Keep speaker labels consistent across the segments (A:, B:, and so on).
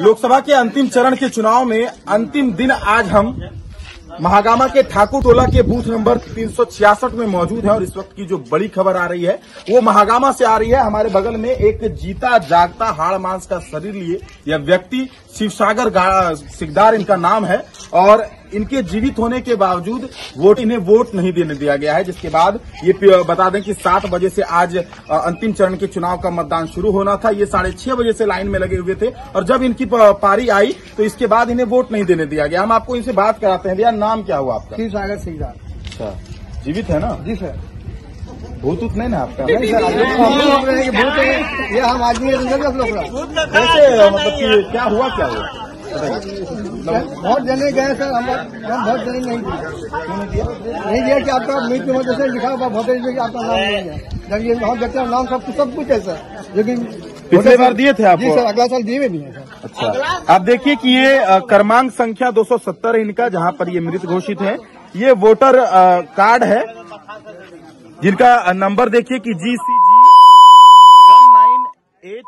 A: लोकसभा के अंतिम चरण के चुनाव में अंतिम दिन आज हम महागामा के ठाकुर टोला के बूथ नंबर तीन सौ छियासठ में मौजूद है और इस वक्त की जो बड़ी खबर आ रही है, वो महागामा से आ रही है। हमारे बगल में एक जीता जागता हाड़ मांस का शरीर लिए यह व्यक्ति शिवसागर सागर सिकदार इनका नाम है और इनके जीवित होने के बावजूद वोट इन्हें वोट नहीं देने दिया गया है जिसके बाद ये बता दें कि सात बजे से आज अंतिम चरण के चुनाव का मतदान शुरू होना था। ये साढ़े छह बजे से लाइन में लगे हुए थे और जब इनकी पारी आई तो इसके बाद इन्हें वोट नहीं देने दिया गया। हम आपको इनसे बात कराते हैं। भैया नाम क्या हुआ आपका?
B: शिव सागर सिकदार
A: अच्छा जीवित है ना?
B: जी सर।
A: भूत उत नहीं ना आपका?
B: नहीं सर हम लोग भूत है। ये हम आदमी
A: मतलब क्या हुआ क्या हुआ?
B: बहुत जने गए सर हम हम बहुत जने नहीं
A: दिया
B: नहीं दिया कि आपका मृत्यु में जैसे लिखा हुआ वोटर में आपका नाम नहीं है। जब ये हम देखते हैं नाम सब कुछ सब कुछ है सर लेकिन
A: पिछले बार दिए थे आप
B: जी सर अगला साल दिए भी हैं सर।
A: अच्छा। आप देखिए कि ये क्रमांक संख्या 270 है इनका जहाँ पर ये मृत घोषित है। ये वोटर कार्ड है जिनका नंबर देखिए कि G C G one nine eight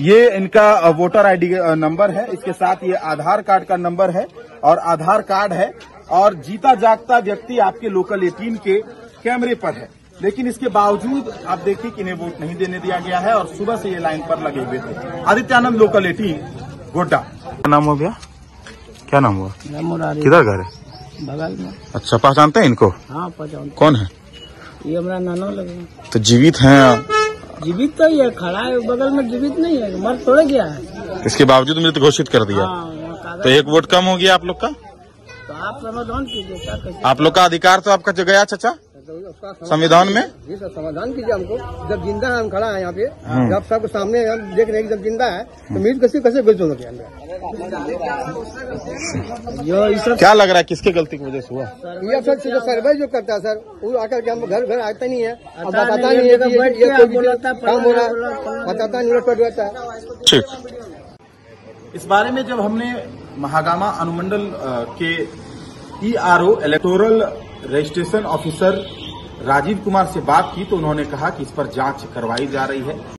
A: ये इनका वोटर आईडी नंबर है। इसके साथ ये आधार कार्ड का नंबर है और आधार कार्ड है और जीता जागता व्यक्ति आपके लोकल एटीन के कैमरे पर है। लेकिन इसके बावजूद आप देखिए कि इन्हें वोट नहीं देने दिया गया है और सुबह से ये लाइन पर लगे हुए थे। Adityanand local eighteen Godda. क्या नाम हो गया? क्या नाम हुआ? किधर घर है?
B: बगल में।
A: अच्छा पहचानते हैं इनको?
B: हाँ पचास
A: कौन है?
B: ये हमारा नाना लगे
A: तो जीवित हैं
B: जीवित तो ही है खड़ा है बगल में जीवित नहीं है मर थोड़े गया है।
A: इसके बावजूद मृत घोषित कर दिया।
B: हाँ
A: तो एक वोट कम हो गया आप लोग का?
B: तो आप समाधान कीजिए
A: आप लोग का अधिकार तो आपका गया चाचा? संविधान में?
B: जी सर समाधान कीजिए हमको। जब ज़िंदा है हम खड़ा है यहाँ पे।
A: हम्म।
B: जब सबके सामने हम देख रहे हैं कि जब ज़िंदा है तो मीट कैसे कैसे बेच दोगे अंदर जो ये सब
A: क्या लग रहा है किसके गलती की वजह से हुआ?
B: ये सर जो सर्वे जो करता है सर वो आकर के हम घर घर आता नहीं है। बताता नहीं है कि ये- ये कोई काम हो रहा है। बताता नहीं है रहता है।
A: ठीक। इस बारे में जब हमने महागामा अनुमंडल के ERO electoral registration officer Rajiv Kumar से बात की तो उन्होंने कहा कि इस पर जाँच करवाई जा रही है।